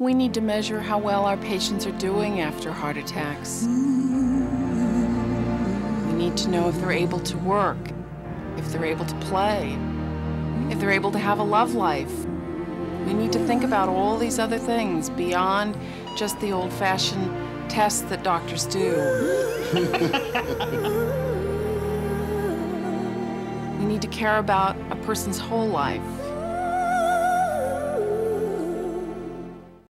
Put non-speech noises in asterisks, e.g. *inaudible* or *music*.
We need to measure how well our patients are doing after heart attacks. We need to know if they're able to work, if they're able to play, if they're able to have a love life. We need to think about all these other things beyond just the old fashioned tests that doctors do. *laughs* we need to care about a person's whole life.